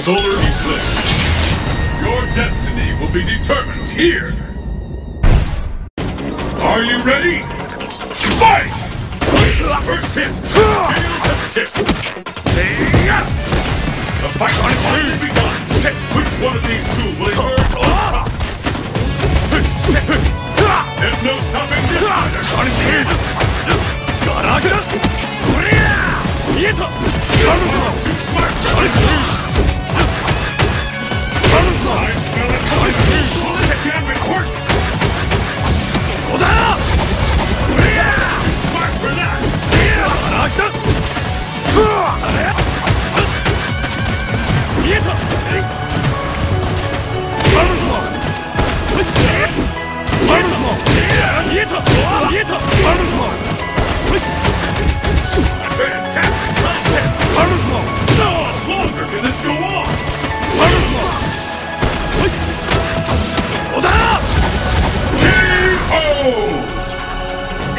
Solar eclipse. Your destiny will be determined here. Are you ready? Fight! First hit. The tip. The fight has already begun. Which one of these two will emerge on top?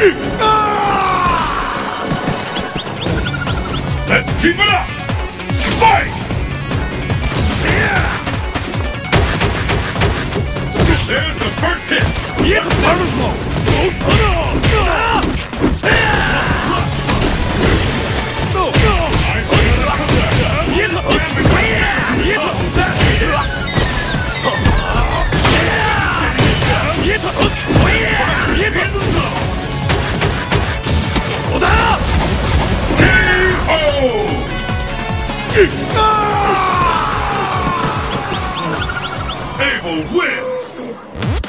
Ugh! Keep it up! Fight! Yeah! There's the first hit! Abel wins!